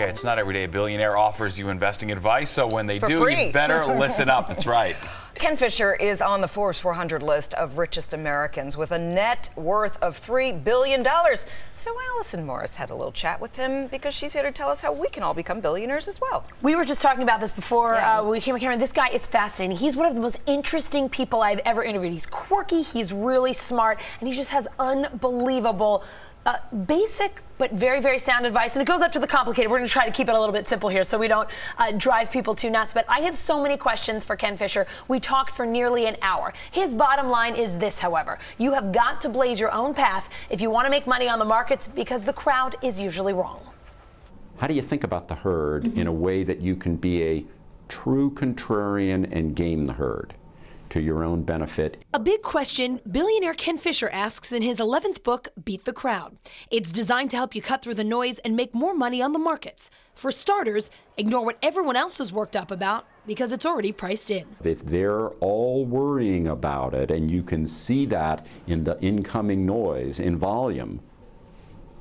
Okay, it's not every day a billionaire offers you investing advice, so when they For do, free. you better listen up. That's right. Ken Fisher is on the Forbes 400 list of richest Americans with a net worth of $3 billion. So Allison Morris had a little chat with him because she's here to tell us how we can all become billionaires as well. We were just talking about this before Yeah. uh, we came on camera. This guy is fascinating. He's one of the most interesting people I've ever interviewed. He's quirky, he's really smart, and he just has unbelievable, uh, basic but very, very sound advice. And it goes up to the complicated. We're going to try to keep it a little bit simple here so we don't uh, drive people too nuts. But I had so many questions for Ken Fisher. We talked for nearly an hour. His bottom line is this, however you have got to blaze your own path if you want to make money on the markets because the crowd is usually wrong. How do you think about the herd in a way that you can be a true contrarian and game the herd to your own benefit? A big question billionaire Ken Fisher asks in his 11th book, Beat the Crowd. It's designed to help you cut through the noise and make more money on the markets. For starters, ignore what everyone else is worked up about because it's already priced in. If they're all worrying about it and you can see that in the incoming noise in volume,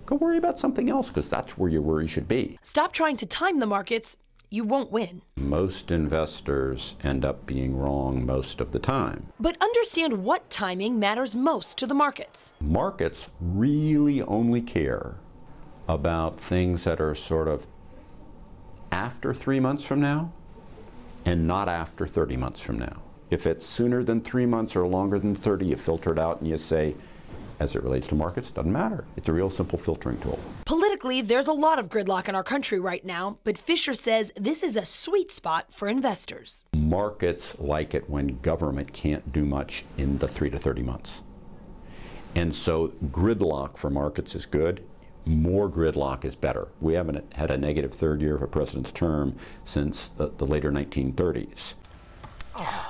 go worry about something else because that's where your worry should be. Stop trying to time the markets, you won't win. Most investors end up being wrong most of the time. But understand what timing matters most to the markets. Markets really only care about things that are sort of after three months from now and not after 30 months from now. If it's sooner than three months or longer than 30, you filter it out and you say, as it relates to markets, doesn't matter. It's a real simple filtering tool. There's a lot of gridlock in our country right now, but Fisher says this is a sweet spot for investors. Markets like it when government can't do much in the three to 30 months. And so gridlock for markets is good. More gridlock is better. We haven't had a negative third year of a president's term since the, the later 1930s.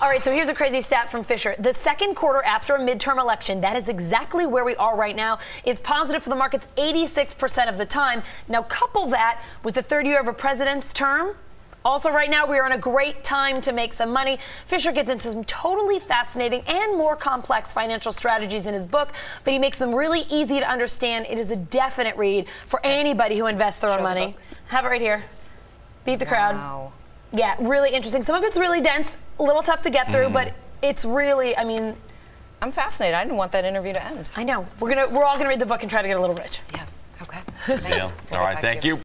All right, so here's a crazy stat from Fisher. The second quarter after a midterm election, that is exactly where we are right now, is positive for the markets 86% of the time. Now, couple that with the third year of a president's term. Also, right now, we are in a great time to make some money. Fisher gets into some totally fascinating and more complex financial strategies in his book, but he makes them really easy to understand. It is a definite read for anybody who invests their own Show the money. book. Have it right here. Beat the crowd. Yeah, really interesting. Some of it's really dense, a little tough to get through, but it's really, I mean, I'm fascinated. I didn't want that interview to end. I know. We're gonna we're all gonna read the book and try to get a little rich. Yes. Okay. Dale. All right, thank you.